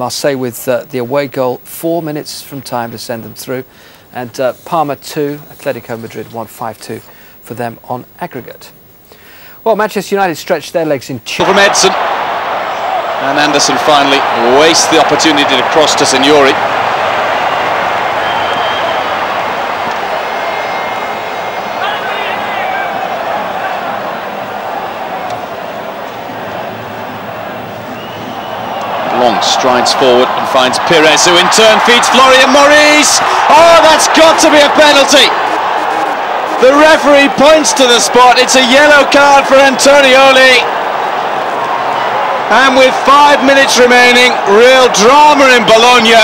Marseille with uh, the away goal, four minutes from time to send them through. And uh, Parma 2, Atletico Madrid 1 5 2 for them on aggregate. Well, Manchester United stretched their legs in two. From Edson. And Andersson finally wastes the opportunity to cross to Signori. Strides forward and finds Pires, who in turn feeds Florian Maurice. Oh, that's got to be a penalty. The referee points to the spot. It's a yellow card for Antonioli. And with five minutes remaining, real drama in Bologna.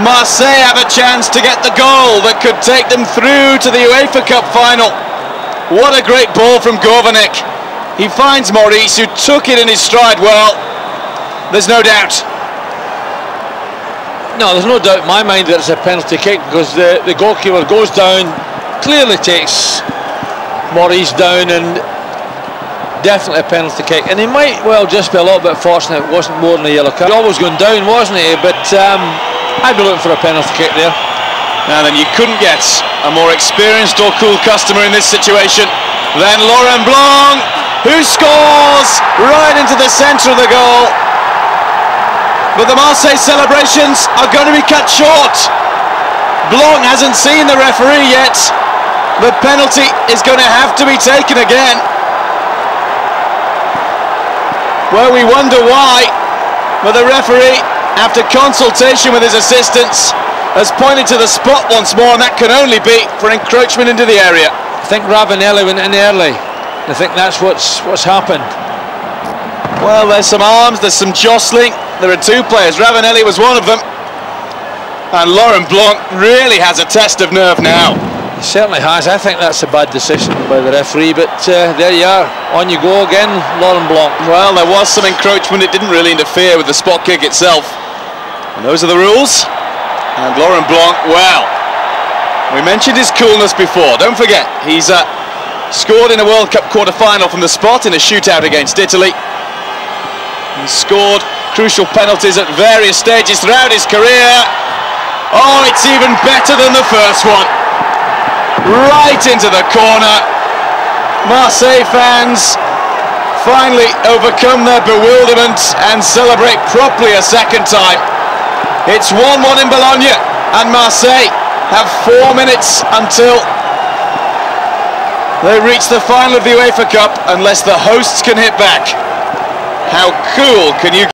Marseille have a chance to get the goal that could take them through to the UEFA Cup final. What a great ball from Gourvennec. He finds Maurice, who took it in his stride well. There's no doubt. No, there's no doubt in my mind that it's a penalty kick because the, the goalkeeper goes down, clearly takes Maurice down and definitely a penalty kick. And he might well just be a little bit fortunate it wasn't more than a yellow card. He always going down, wasn't he? But um, I'd be looking for a penalty kick there. Now then, you couldn't get a more experienced or cool customer in this situation than Laurent Blanc, who scores right into the centre of the goal. But the Marseille celebrations are going to be cut short. Blanc hasn't seen the referee yet. The penalty is going to have to be taken again. Well, we wonder why, but the referee, after consultation with his assistants, has pointed to the spot once more, and that can only be for encroachment into the area. I think Ravanelli went in early. I think that's what's what's happened. Well, there's some arms, there's some jostling. There are two players. Ravanelli was one of them. And Laurent Blanc really has a test of nerve now. He certainly has. I think that's a bad decision by the referee, but uh, there you are. On you go again, Laurent Blanc. Well, there was some encroachment. It didn't really interfere with the spot kick itself. And those are the rules. And Laurent Blanc, well, we mentioned his coolness before. Don't forget, he's uh, scored in a World Cup quarter-final from the spot in a shootout against Italy. He scored crucial penalties at various stages throughout his career. Oh, it's even better than the first one. Right into the corner. Marseille fans finally overcome their bewilderment and celebrate properly a second time. It's 1-1 in Bologna and Marseille have four minutes until they reach the final of the UEFA Cup unless the hosts can hit back. How cool can you